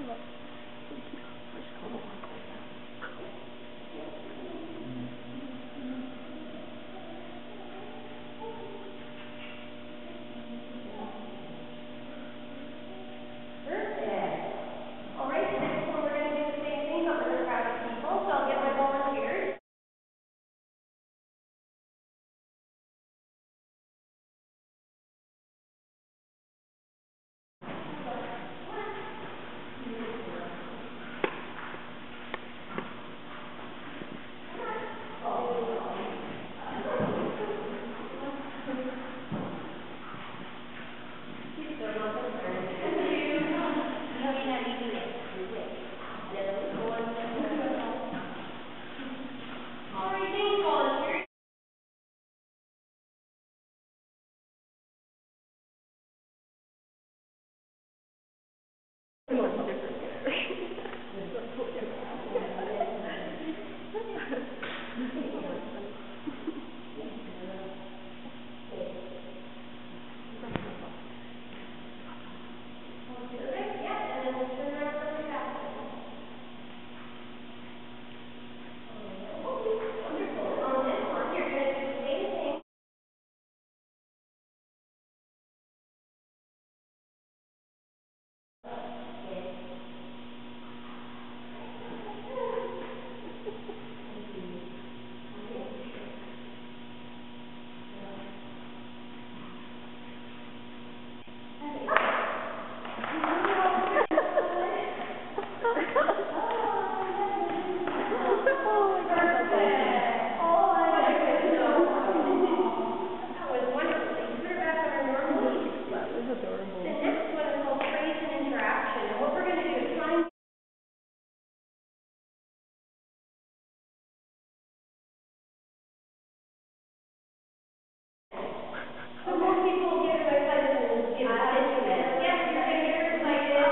Hello.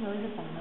All the noise on the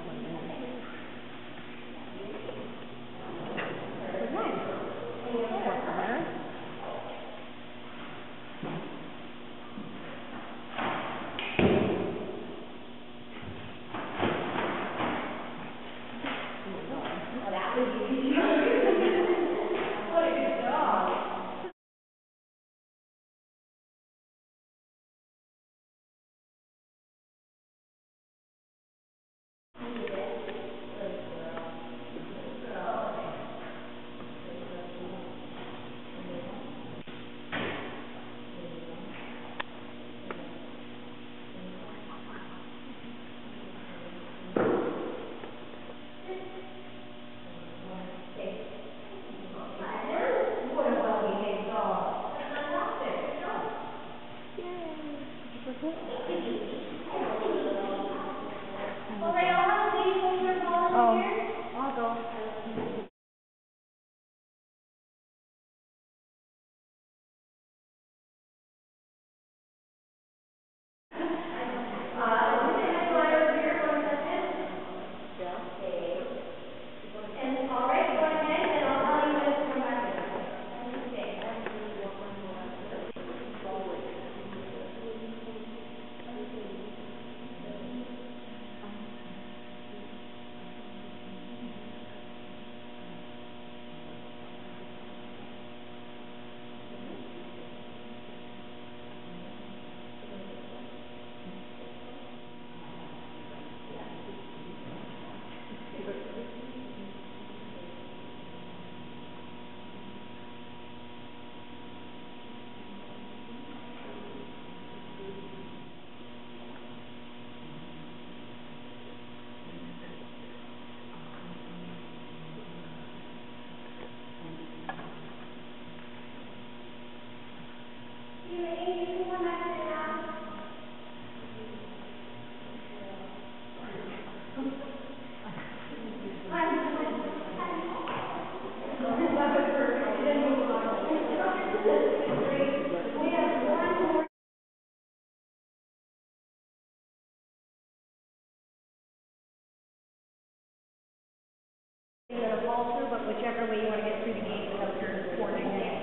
the ball through, but whichever way you want to get through the game without your forcing it.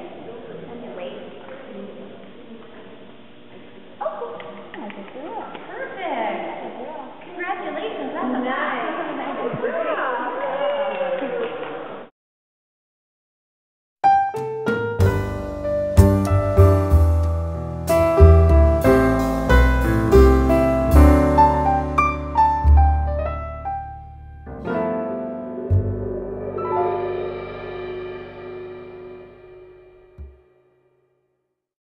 And the weight. Oh, cool. I can do.